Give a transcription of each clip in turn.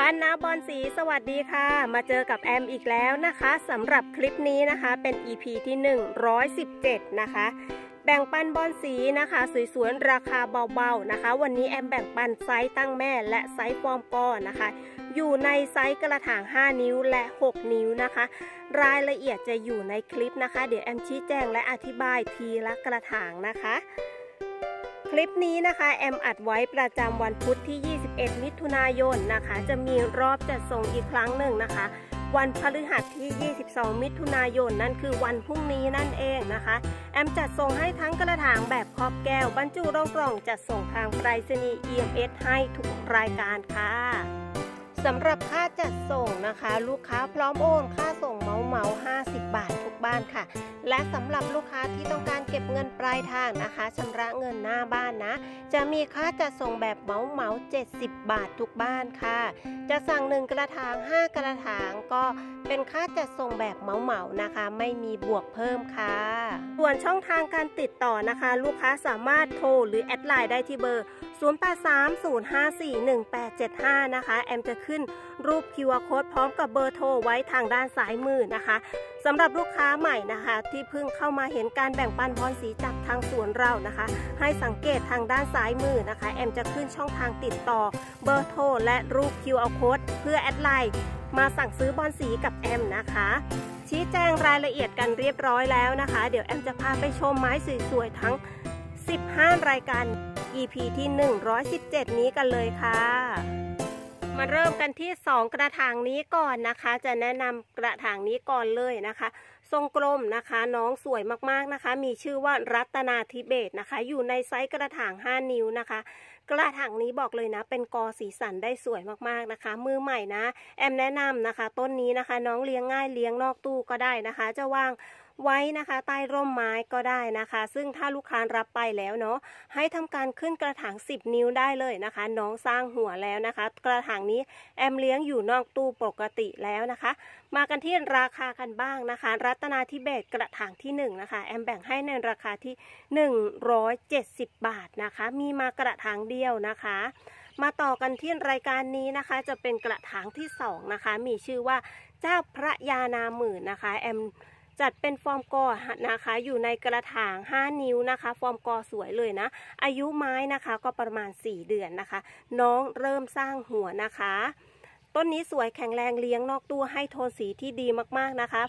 บ้านนะบอนสีสวัสดีค่ะ มาเจอกับแอมอีกแล้วนะคะสำหรับคลิปนี้นะคะเป็น EP ที่ 117 นะคะ แบ่งปันบอนสีนะคะสวยๆราคาเบาๆนะคะ วันนี้แอมแบ่งปันไซส์ตั้งแม่และไซส์ฟอร์มกอนะคะ อยู่ในไซส์กระถาง 5 นิ้วและ 6 นิ้วนะคะ รายละเอียดจะอยู่ในคลิปนะคะ เดี๋ยวแอมชี้แจงและอธิบายทีละกระถางนะคะ คลิปนี้นะคะแอมอัดไว้ประจำวันพุธที่ 21 มิถุนายนนะคะ จะมีรอบจัดส่งอีกครั้งหนึ่งนะคะ วันพฤหัสที่ 22 มิถุนายนนั่นคือวันพรุ่งนี้นั่นเองนะคะ แอมจัดส่งให้ทั้งกระถางแบบครอบแก้ว บรรจุรองกล่องจัดส่งทางไปรษณีย์ EMS ให้ทุกรายการค่ะ สำหรับค่าจัดส่งนะคะ ลูกค้าพร้อมโอน ค่าส่งเมาเมา50 บาททุกบ้านค่ะ และสำหรับลูกค้าที่ต้องการเก็บเงินปลายทางนะคะชำระเงินหน้าบ้านนะ จะมีค่าจัดส่งแบบเหมาเหมา70 บาททุกบ้านค่ะ จะสั่ง 1 กระถาง 5 กระถางก็เป็นค่าจัดส่งแบบเหมาเหมานะคะ ไม่มีบวกเพิ่มค่ะส่วนช่องทางการติดต่อนะคะ ลูกค้าสามารถโทรหรือแอดไลน์ได้ที่เบอร์0830541875 นะคะ แอมจะขึ้นรูป QR Code พร้อมกับเบอร์โทรไว้ทางด้านซ้ายมือนะคะสำหรับลูกค้าใหม่นะคะ ที่เพิ่งเข้ามาเห็นการแบ่งปันบอลสีจากทางสวนเรานะคะ ให้สังเกตทางด้านซ้ายมือนะคะ แอมจะขึ้นช่องทางติดต่อ เบอร์โทรและรูป QR Code เพื่อแอดไลน์มาสั่งซื้อบอลสีกับแอมนะคะชี้แจงรายละเอียดกันเรียบร้อยแล้วนะคะ เดี๋ยวแอมจะพาไปชมไม้สวยๆทั้ง 15 รายการ EP ที่ 117 นี้กันเลยค่ะ มาเริ่มกันที่ 2 กระถางนี้ก่อนนะคะ จะแนะนำกระถางนี้ก่อนเลยนะคะ ทรงกลมนะคะ น้องสวยมากๆนะคะ มีชื่อว่ารัตนาทิเบตนะคะ อยู่ในไซส์กระถาง 5 นิ้วนะคะกระถางนี้บอกเลยนะ เป็นกอสีสันได้สวยมากๆนะคะ มือใหม่นะ แอมแนะนำนะคะ ต้นนี้นะคะ น้องเลี้ยงง่ายเลี้ยงนอกตู้ก็ได้นะคะ จะวาง ไว้นะคะใต้ร่มไม้ก็ได้นะคะ ซึ่งถ้าลูกค้ารับไปแล้วเนาะให้ทำการขึ้นกระถาง 10 นิ้วได้เลยนะคะ น้องสร้างหัวแล้วนะคะ กระถางนี้แอมเลี้ยงอยู่นอกตู้ปกติแล้วนะคะ มากันที่ราคากันบ้างนะคะ รัตนาทิเบตกระถางที่1นะคะแอมแบ่งให้ในราคาที่ 170 บาทนะคะ มีมากระถางเดียวนะคะมาต่อกันที่รายการนี้นะคะ จะเป็นกระถางที่2นะคะ มีชื่อว่าเจ้าพระยานาหมื่นนะคะแอม จัดเป็นฟอร์มกอนะคะ อยู่ในกระถาง 5 นิ้วนะคะ ฟอร์มกอสวยเลยนะ อายุไม้นะคะก็ประมาณ 4 เดือนนะคะ น้องเริ่มสร้างหัวนะคะ ต้นนี้สวยแข็งแรงเลี้ยงนอกตู้ให้โทนสีที่ดีมากๆนะคะ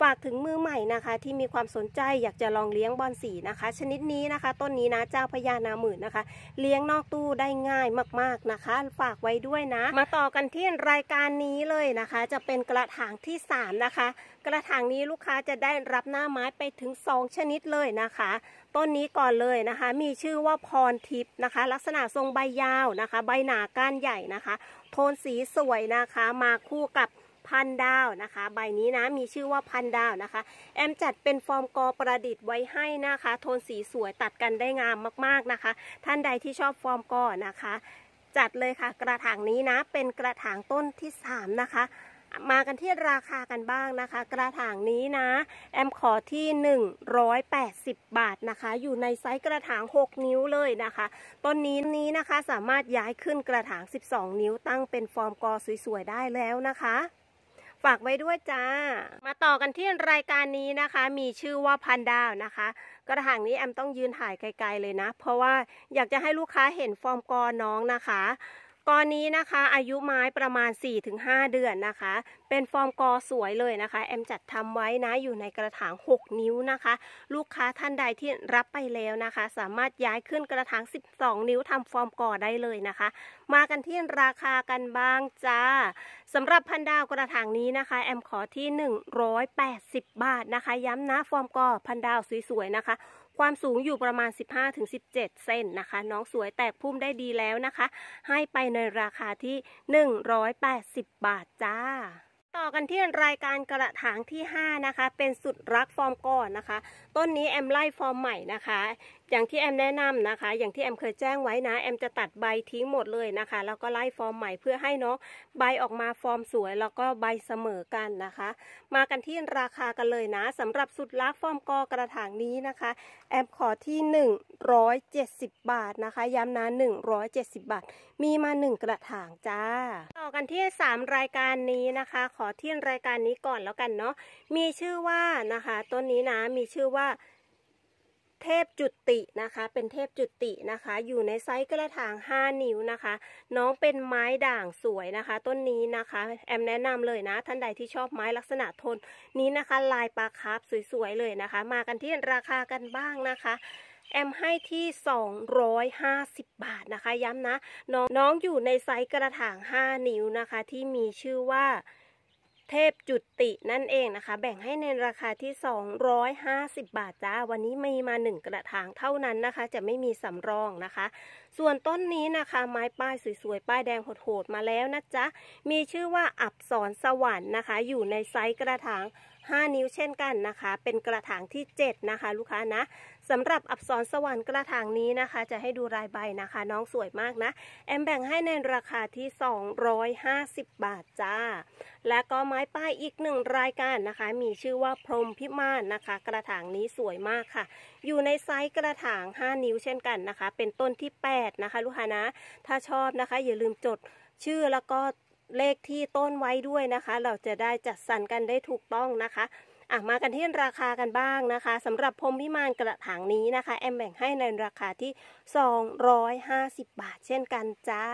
ฝากถึงมือใหม่นะคะ ที่มีความสนใจอยากจะลองเลี้ยงบอลสีนะคะ ชนิดนี้นะคะ ต้นนี้นะเจ้าพญานาหมื่นนะคะ เลี้ยงนอกตู้ได้ง่ายมากๆนะคะ ฝากไว้ด้วยนะ มาต่อกันที่รายการนี้เลยนะคะ จะเป็นกระถางที่ 3 นะคะ กระถางนี้ลูกค้าจะได้รับหน้าไม้ไปถึง 2 ชนิดเลยนะคะต้นนี้ก่อนเลยนะคะ มีชื่อว่าพรทิพย์นะคะ ลักษณะทรงใบยาวนะคะ ใบหนาก้านใหญ่นะคะ โทนสีสวยนะคะ มาคู่กับ พันดาวนะคะ ใบนี้นะมีชื่อว่าพันดาวนะคะ แอมจัดเป็นฟอร์มกอประดิษฐ์ไว้ให้นะคะ โทนสีสวยตัดกันได้งามมากๆนะคะ ท่านใดที่ชอบฟอร์มกอนะคะ จัดเลยค่ะกระถางนี้นะ เป็นกระถางต้นที่ 3 นะคะมากันที่ราคากันบ้างนะคะ กระถางนี้นะ แอมขอที่ 180 บาทนะคะ อยู่ในไซส์กระถาง 6 นิ้วเลยนะคะต้นนี้นี้นะคะสามารถย้ายขึ้นกระถาง 12 นิ้วตั้งเป็นฟอร์มกอสวยๆ ได้แล้วนะคะ ฝากไว้ด้วยจ้า มาต่อกันที่รายการนี้นะคะ มีชื่อว่าพันดาวนะคะ กระถางนี้แอมต้องยืนถ่ายไกลๆเลยนะ เพราะว่าอยากจะให้ลูกค้าเห็นฟอร์มกอน้องนะคะ กอนี้นะคะอายุไม้ประมาณ 4-5 เดือนนะคะ เป็นฟอร์มกอสวยเลยนะคะ แอมจัดทำไว้นะอยู่ในกระถาง 6 นิ้วนะคะ ลูกค้าท่านใดที่รับไปแล้วนะคะ สามารถย้ายขึ้นกระถาง 12 นิ้วทำฟอร์มกอได้เลยนะคะ มากันที่ราคากันบ้างจ้าสำหรับพันดาวกระถางนี้นะคะ แอมขอที่ 180 บาทนะคะ ย้ำนะฟอร์มกอพันดาวสวยๆนะคะ ความสูงอยู่ประมาณ 15-17 เซนนะคะ น้องสวยแตกพุ่มได้ดีแล้วนะคะ ให้ไปในราคาที่ 180 บาทจ้าต่อกันที่รายการกระถางที่ 5 นะคะ เป็นสุดรักฟอร์มก่อนนะคะ ต้นนี้แอมไล่ฟอร์มใหม่นะคะ อย่างที่แอมแนะนำนะคะ อย่างที่แอมเคยแจ้งไว้นะ แอมจะตัดใบทิ้งหมดเลยนะคะ แล้วก็ไล่ฟอร์มใหม่เพื่อให้น้องใบออกมาฟอร์มสวย แล้วก็ใบเสมอกันนะคะ มากันที่ราคากันเลยนะสำหรับสุดรักฟอร์มกอกระถางนี้นะคะ แอมขอที่ 170 บาทนะคะ ย้ำนะ170 บาท มีมา 1 กระถางจ้า ต่อกันที่ 3 รายการนี้นะคะ ขอที่รายการนี้ก่อนแล้วกันเนาะมีชื่อว่านะคะต้นนี้นะมีชื่อว่า เทพจุตินะคะ เป็นเทพจุตินะคะ อยู่ในไซส์กระถาง 5 นิ้วนะคะ น้องเป็นไม้ด่างสวยนะคะ ต้นนี้นะคะ แอมแนะนำเลยนะ ท่านใดที่ชอบไม้ลักษณะทนนี้นะคะ ลายปลาคาร์ฟสวยๆเลยนะคะ มากันที่ราคากันบ้างนะคะแอมให้ที่ 250 บาทนะคะ ย้ำนะ น้องน้องอยู่ในไซส์กระถาง 5 นิ้วนะคะ ที่มีชื่อว่า เทพจุตินั่นเองนะคะ แบ่งให้ในราคาที่ 250 บาทจ้า วันนี้มีมา 1 กระถางเท่านั้นนะคะ จะไม่มีสำรองนะคะ ส่วนต้นนี้นะคะ ไม้ป้ายสวยๆ ป้ายแดงโหดๆ มาแล้วนะจ๊ะ มีชื่อว่าอัปสรสวรรค์นะคะ อยู่ในไซส์กระถาง5 นิ้วเช่นกันนะคะ เป็นกระถางที่ 7 นะคะ ลูกค้านะ สำหรับอัปสรสวรรค์กระถางนี้นะคะ จะให้ดูรายใบนะคะ น้องสวยมากนะ แอมแบ่งให้ในราคาที่ 250 บาทจ้า และก็ไม้ป้ายอีกหนึ่งรายการนะคะ มีชื่อว่าพรหมพิมานนะคะ กระถางนี้สวยมากค่ะ อยู่ในไซส์กระถาง 5 นิ้วเช่นกันนะคะ เป็นต้นที่ 8 นะคะ ลูกค้านะ ถ้าชอบนะคะ อย่าลืมจดชื่อแล้วก็เลขที่ต้นไว้ด้วยนะคะ เราจะได้จัดสรรกันได้ถูกต้องนะคะ อะมากันที่ราคากันบ้างนะคะสำหรับพรหมพิมานกระถางนี้นะคะ แอมแบ่งให้ในราคาที่ 250 บาทเช่นกันจ้า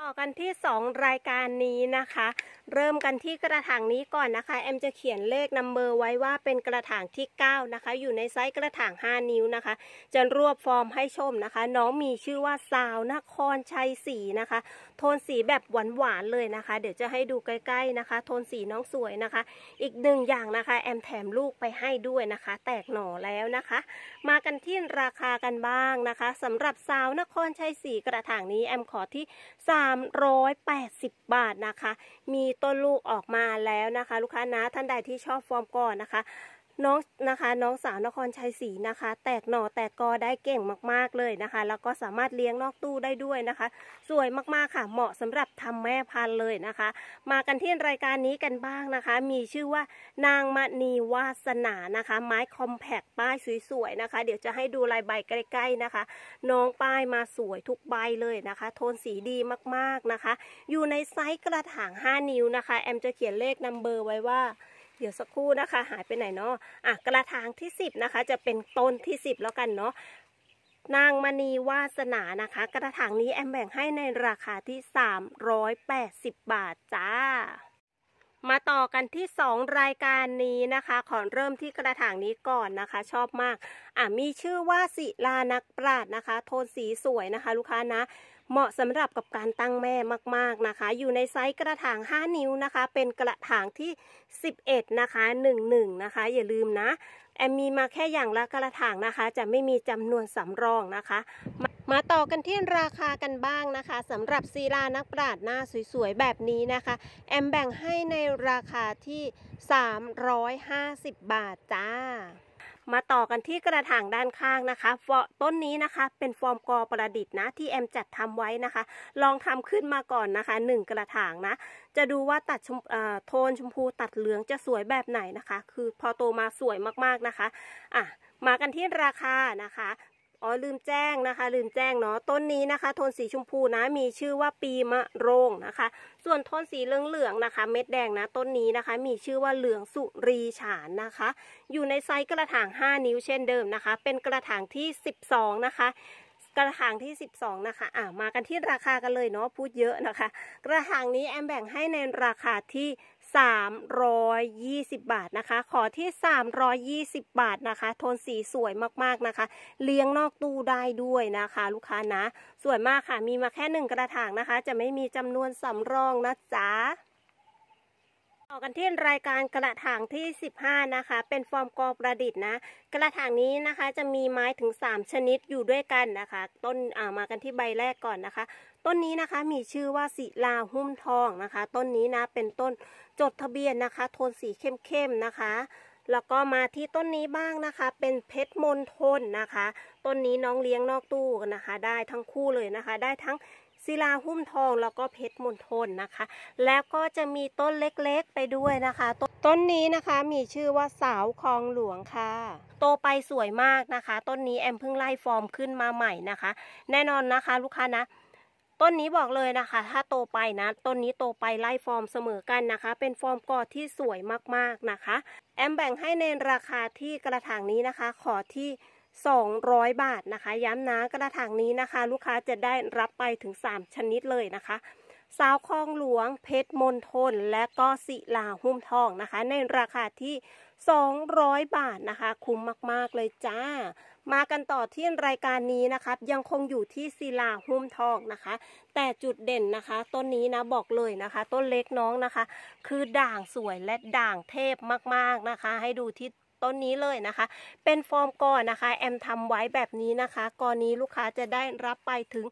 ต่อกันที่ 2 รายการนี้นะคะ เริ่มกันที่กระถางนี้ก่อนนะคะ แอมจะเขียนเลข number ไว้ว่าเป็นกระถางที่ 9 นะคะ อยู่ในไซส์กระถาง 5 นิ้วนะคะ จะรวบฟอร์มให้ชมนะคะ น้องมีชื่อว่าสาวนครชัยศรีนะคะ โทนสีแบบหวานๆเลยนะคะ เดี๋ยวจะให้ดูใกล้ๆนะคะ โทนสีน้องสวยนะคะ อีกหนึ่งอย่างนะคะ แอมแถมลูกไปให้ด้วยนะคะ แตกหน่อแล้วนะคะ มากันที่ราคากันบ้างนะคะสำหรับสาวนครชัยศรีกระถางนี้แอมขอที่ 380 บาทนะคะ มีต้นลูกออกมาแล้วนะคะ ลูกค้านะท่านใดที่ชอบฟอร์มก่อนนะคะ น้องนะคะน้องสาวนครชัยศรีนะคะ แตกหน่อแตกกอได้เก่งมากๆเลยนะคะ แล้วก็สามารถเลี้ยงนอกตู้ได้ด้วยนะคะ สวยมากๆค่ะ เหมาะสำหรับทำแม่พันธุ์เลยนะคะ มากันที่รายการนี้กันบ้างนะคะ มีชื่อว่านางมณีวาสนานะคะ ไม้คอมแพกป้ายสวยๆนะคะ เดี๋ยวจะให้ดูลายใบใกล้ๆนะคะ น้องป้ายมาสวยทุกใบเลยนะคะ โทนสีดีมากๆนะคะ อยู่ในไซส์กระถาง 5 นิ้วนะคะ แอมจะเขียนเลขนัมเบอร์ไว้ว่า เดี๋ยวสักครู่นะคะ หายไปไหนเนาะอะกระถางที่ 10 นะคะ จะเป็นต้นที่ 10 แล้วกันเนาะนางมณีวาสนานะคะ กระถางนี้แอมแบ่งให้ในราคาที่ 380 บาทจ้า มาต่อกันที่ 2 รายการนี้นะคะ ขอเริ่มที่กระถางนี้ก่อนนะคะ ชอบมาก อะมีชื่อว่าศิลานักปราดนะคะ โทนสีสวยนะคะ ลูกค้านะ เหมาะสำหรับกับการตั้งแม่มาก ๆนะคะ อยู่ในไซส์กระถาง 5 นิ้วนะคะ เป็นกระถางที่ 11 นะคะ 11 นะคะ อย่าลืมนะ แอมมีมาแค่อย่างละกระถางนะคะ จะไม่มีจำนวนสำรองนะคะมามาต่อกันที่ราคากันบ้างนะคะสำหรับซีลานักปราดหน้าสวยๆ แบบนี้นะคะ แอมแบ่งให้ในราคาที่ 350 บาทจ้า มาต่อกันที่กระถางด้านข้างนะคะฟอต้นนี้นะคะ เป็นฟอร์มกอประดิษฐ์นะที่แอมจัดทำไว้นะคะ ลองทำขึ้นมาก่อนนะคะหนึ่งกระถางนะ จะดูว่าตัดชมอ่อโทนชมพูตัดเหลืองจะสวยแบบไหนนะคะ คือพอโตมาสวยมากๆนะคะอะมากันที่ราคานะคะ อ๋อลืมแจ้งนะคะ ลืมแจ้งเนาะต้นนี้นะคะ โทนสีชมพูนะมีชื่อว่าปีมะโรงนะคะ ส่วนโทนสีเหลืองๆนะคะ เม็ดแดงนะต้นนี้นะคะ มีชื่อว่าเหลืองสุรีฉานนะคะ อยู่ในไซส์กระถาง 5 นิ้วเช่นเดิมนะคะ เป็นกระถางที่ 12 นะคะกระถางที่ 12 นะคะ อะมากันที่ราคากันเลยเนาะ พูดเยอะนะคะ กระถางนี้แอมแบ่งให้ในราคาที่ 320 บาทนะคะ ขอที่ 320 บาทนะคะ โทนสีสวยมากๆนะคะ เลี้ยงนอกตู้ได้ด้วยนะคะ ลูกค้านะ สวยมากค่ะ มีมาแค่หนึ่งกระถางนะคะ จะไม่มีจำนวนสำรองนะจ๊ะ ต่อกันที่รายการกระถางที่ 15 นะคะ เป็นฟอร์มกอประดิษฐ์นะ กระถางนี้นะคะจะมีไม้ถึง 3 ชนิดอยู่ด้วยกันนะคะ ต้นามากันที่ใบแรกก่อนนะคะ ต้นนี้นะคะมีชื่อว่าศิลาหุ้มทองนะคะ ต้นนี้นะเป็นต้นจดทะเบียนนะคะ โทนสีเข้มๆนะคะ แล้วก็มาที่ต้นนี้บ้างนะคะ เป็นเพชรมณฑลนะคะ ต้นนี้น้องเลี้ยงนอกตู้นะคะ ได้ทั้งคู่เลยนะคะ ได้ทั้ง ศิลาหุ้มทองแล้วก็เพชรมณฑลนะคะ แล้วก็จะมีต้นเล็กๆไปด้วยนะคะต้นต้นนี้นะคะมีชื่อว่าสาวคลองหลวงค่ะโตไปสวยมากนะคะ ต้นนี้แอมเพิ่งไล่ฟอร์มขึ้นมาใหม่นะคะ แน่นอนนะคะ ลูกค้านะต้นนี้บอกเลยนะคะ ถ้าโตไปนะต้นนี้โตไปไล่ฟอร์มเสมอกันนะคะ เป็นฟอร์มกอที่สวยมากๆนะคะ แอมแบ่งให้ในราคาที่กระถางนี้นะคะ ขอที่ 200 บาทนะคะ ย้ำนะกระถางนี้นะคะ ลูกค้าจะได้รับไปถึง 3 ชนิดเลยนะคะ สาวคลองหลวง เพชรมณฑลและก็ศิลาหุ้มทองนะคะ ในราคาที่ 200 บาทนะคะ คุ้มมากๆเลยจ้า มากันต่อที่รายการนี้นะครับยังคงอยู่ที่ศิลาหุ้มทองนะคะ แต่จุดเด่นนะคะ ต้นนี้นะบอกเลยนะคะ ต้นเล็กน้องนะคะ คือด่างสวยและด่างเทพมากๆนะคะ ให้ดูที่ ต้นนี้เลยนะคะ เป็นฟอร์มก่อนนะคะ แอมทำไว้แบบนี้นะคะกรณีลูกค้าจะได้รับไปถึง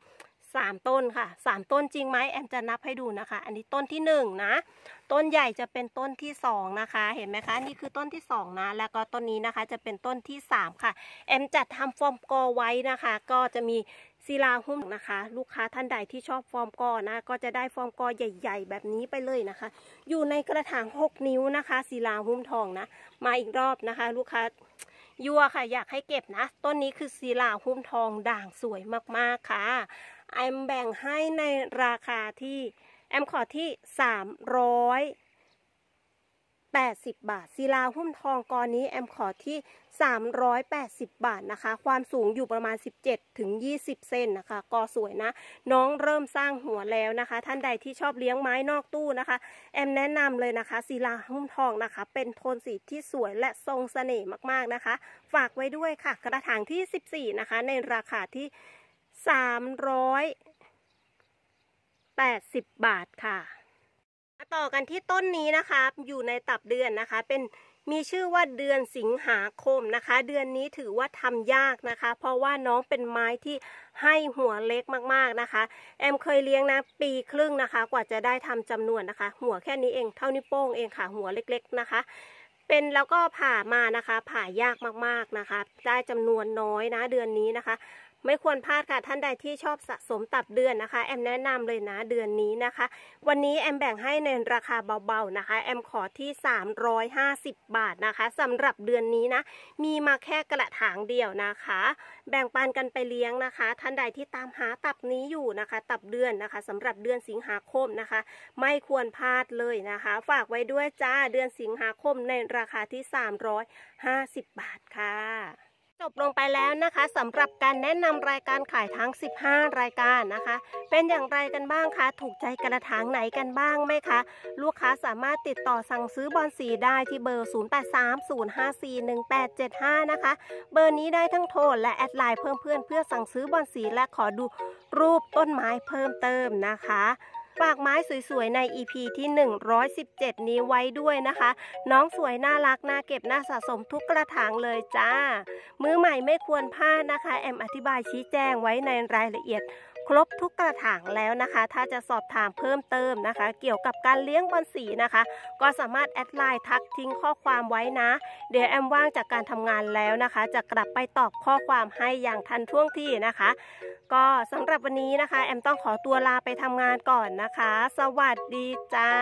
3 ต้นค่ะ 3 ต้นจริงไหมแอมจะนับให้ดูนะคะ อันนี้ต้นที่1นะ ต้นใหญ่จะเป็นต้นที่ 2 นะคะ เห็นไหมคะ นี่คือต้นที่ 2 นะ แล้วก็ต้นนี้นะคะจะเป็นต้นที่ 3 ค่ะ แอมจัดทำฟอร์มกอไว้นะคะ ก็จะมีศิลาหุ้มนะคะ ลูกค้าท่านใดที่ชอบฟอร์มกอนะ ก็จะได้ฟอร์มกอใหญ่ ๆ แบบนี้ไปเลยนะคะ อยู่ในกระถาง 6 นิ้วนะคะศิลาหุ้มทองนะ มาอีกรอบนะคะ ลูกค้ายัวค่ะ อยากให้เก็บนะ ต้นนี้คือศิลาหุ้มทองด่างสวยมาก ๆ ค่ะ แอมแบ่งให้ในราคาที่ แอมขอที่ 380 บาทศิลาหุ้มทองกอนี้ แอมขอที่ 380 บาทนะคะ ความสูงอยู่ประมาณ 17ถึง20 เซนนะคะ กอสวยนะ น้องเริ่มสร้างหัวแล้วนะคะ ท่านใดที่ชอบเลี้ยงไม้นอกตู้นะคะ แอมแนะนำเลยนะคะศิลาหุ้มทองนะคะ เป็นโทนสีที่สวยและทรงเสน่ห์มากๆนะคะ ฝากไว้ด้วยค่ะ กระถางที่ 14 นะคะ ในราคาที่ 380บาทค่ะมาต่อกันที่ต้นนี้นะคะ อยู่ในตับเดือนนะคะ เป็นมีชื่อว่าเดือนสิงหาคมนะคะ เดือนนี้ถือว่าทำยากนะคะ เพราะว่าน้องเป็นไม้ที่ให้หัวเล็กมากๆนะคะ แอมเคยเลี้ยงนะ ปีครึ่งนะคะ กว่าจะได้ทำจำนวนนะคะ หัวแค่นี้เองเท่านิ้วโป้งเองค่ะ หัวเล็กๆนะคะ เป็นแล้วก็ผ่ามานะคะ ผ่ายากมากๆนะคะ ได้จำนวนน้อยนะ เดือนนี้นะคะ ไม่ควรพลาดค่ะท่านใดที่ชอบสะสมตับเดือนนะคะ แอมแนะนำเลยนะเดือนนี้นะคะ วันนี้แอมแบ่งให้ในราคาเบาๆนะคะ แอมขอที่ 350 บาทนะคะสำหรับเดือนนี้นะ มีมาแค่กระถางเดียวนะคะ แบ่งปันกันไปเลี้ยงนะคะ ท่านใดที่ตามหาตับนี้อยู่นะคะ ตับเดือนนะคะสำหรับเดือนสิงหาคมนะคะ ไม่ควรพลาดเลยนะคะ ฝากไว้ด้วยจ้าเดือนสิงหาคมในราคาที่ 350 บาทค่ะ จบลงไปแล้วนะคะสำหรับการแนะนำรายการขายทั้ง 15 รายการนะคะ เป็นอย่างไรกันบ้างคะ ถูกใจกระถางไหนกันบ้างไหมคะ ลูกค้าสามารถติดต่อสั่งซื้อบอลสีได้ที่เบอร์ 0830541875 นะคะ เบอร์นี้ได้ทั้งโทรและแอดไลน์เพิ่มเพื่อนเพื่อสั่งซื้อบอลสีและขอดูรูปต้นไม้เพิ่มเติมนะคะ ฝากไม้สวยๆ ใน EP ที่ 117 นี้ไว้ด้วยนะคะ น้องสวยน่ารัก น่าเก็บ น่าสะสมทุกกระถางเลยจ้า มือใหม่ไม่ควรพลาดนะคะ แอมอธิบายชี้แจงไว้ในรายละเอียด ครบทุกกระถางแล้วนะคะ ถ้าจะสอบถามเพิ่มเติมนะคะ เกี่ยวกับการเลี้ยงบอลสีนะคะ ก็สามารถแอดไลน์ทักทิ้งข้อความไว้นะ เดี๋ยวแอมว่างจากการทำงานแล้วนะคะ จะกลับไปตอบข้อความให้อย่างทันท่วงทีนะคะ ก็สำหรับวันนี้นะคะ แอมต้องขอตัวลาไปทำงานก่อนนะคะ สวัสดีจ้า